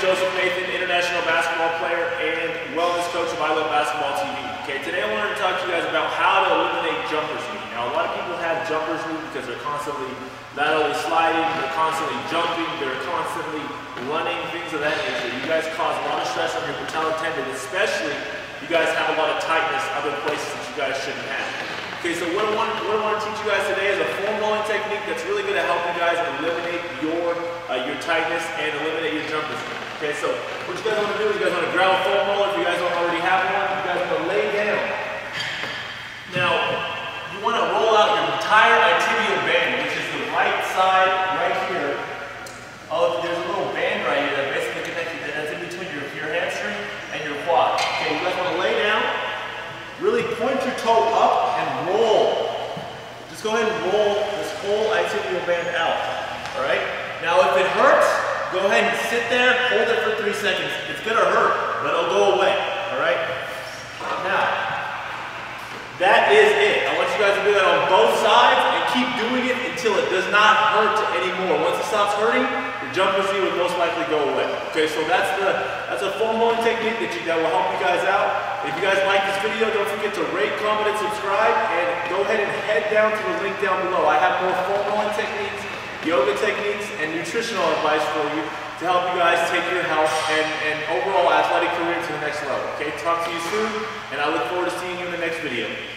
Joseph Nathan, international basketball player and wellness coach of I Love Basketball TV. Okay, today I wanted to talk to you guys about how to eliminate jumpers knee. Now, a lot of people have jumpers knee because they're constantly not only sliding, they're constantly jumping, they're constantly running, things of that nature. You guys cause a lot of stress on your patellar tendon, especially you guys have a lot of tightness other places that you guys shouldn't have. Okay, so what I want, what I want to teach you guys today is a foam rolling technique that's really going to help you guys eliminate your uh, your tightness and eliminate your. Okay, so what you guys want to do is you guys want to grab a foam roller if you guys don't already have one. You guys want to lay down. Now, you want to roll out your entire tibial band, which is the right side right here. Oh, there's a little band right here that basically connects you, that's in between your, your hamstring and your quad. Okay, you guys want to lay down. Really point your toe up and roll. Just go ahead and roll this whole tibial band out. All right? Now if it hurts, go ahead and sit there, hold it for three seconds. It's gonna hurt, but it'll go away. All right? Now, that is it. I want you guys to do that on both sides and keep doing it until it does not hurt anymore. Once it stops hurting, the jumpers knee will most likely go away. Okay, so that's the that's a foam rolling technique that, you, that will help you guys out. If you guys like this video, don't forget to rate, comment, and subscribe, and go ahead and head down to the link down below. I have more foam rolling techniques, yoga techniques, and nutritional advice for you to help you guys take your health and, and overall athletic career to the next level. Okay, talk to you soon, and I look forward to seeing you in the next video.